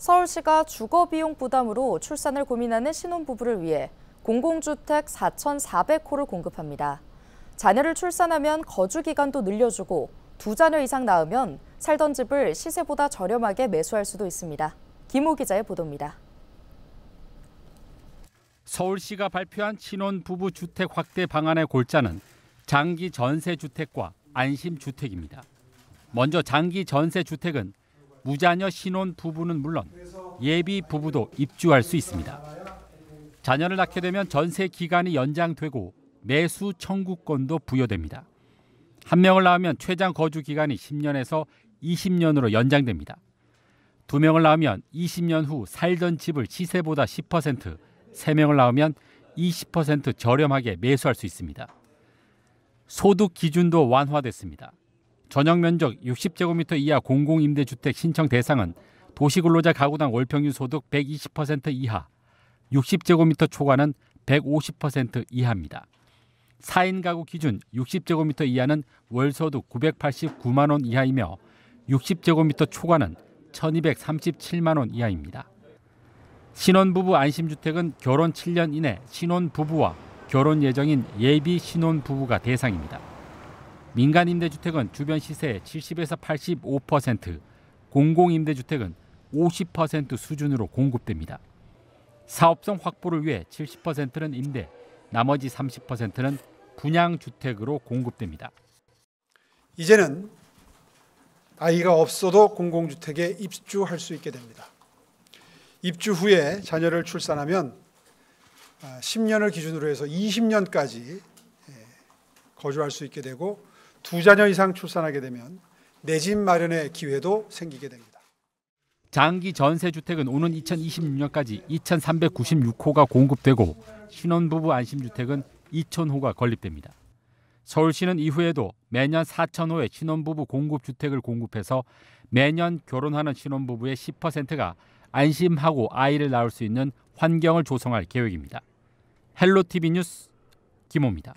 서울시가 주거 비용 부담으로 출산을 고민하는 신혼부부를 위해 공공주택 4,400호를 공급합니다. 자녀를 출산하면 거주 기간도 늘려주고 두 자녀 이상 낳으면 살던 집을 시세보다 저렴하게 매수할 수도 있습니다. 김호 기자의 보도입니다. 서울시가 발표한 신혼부부 주택 확대 방안의 골자는 장기 전세 주택과 안심 주택입니다. 먼저 장기 전세 주택은 무자녀 신혼 부부는 물론 예비 부부도 입주할 수 있습니다. 자녀를 낳게 되면 전세 기간이 연장되고 매수 청구권도 부여됩니다. 한 명을 낳으면 최장 거주 기간이 10년에서 20년으로 연장됩니다. 두 명을 낳으면 20년 후 살던 집을 시세보다 10%, 세 명을 낳으면 20% 저렴하게 매수할 수 있습니다. 소득 기준도 완화됐습니다. 전용 면적 60제곱미터 이하 공공임대주택 신청 대상은 도시근로자 가구당 월평균 소득 120% 이하, 60제곱미터 초과는 150% 이하입니다. 4인 가구 기준 60제곱미터 이하는 월소득 989만 원 이하이며 60제곱미터 초과는 1237만 원 이하입니다. 신혼부부 안심주택은 결혼 7년 이내 신혼부부와 결혼 예정인 예비 신혼부부가 대상입니다. 민간 임대주택은 주변 시세의 70에서 85%, 공공 임대주택은 50% 수준으로 공급됩니다. 사업성 확보를 위해 70%는 임대, 나머지 30%는 분양 주택으로 공급됩니다. 이제는 아이가 없어도 공공주택에 입주할 수 있게 됩니다. 입주 후에 자녀를 출산하면 10년을 기준으로 해서 20년까지 거주할 수 있게 되고 두 자녀 이상 출산하게 되면 내 집 마련의 기회도 생기게 됩니다. 장기 전세 주택은 오는 2026년까지 2,396호가 공급되고 신혼부부 안심주택은 2,000호가 건립됩니다. 서울시는 이후에도 매년 4,000호의 신혼부부 공급 주택을 공급해서 매년 결혼하는 신혼부부의 10%가 안심하고 아이를 낳을 수 있는 환경을 조성할 계획입니다. 헬로티비 뉴스 김호입니다.